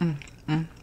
嗯嗯。